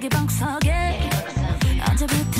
여기 방석에 언제부터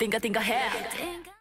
Tinga, tinga, ré.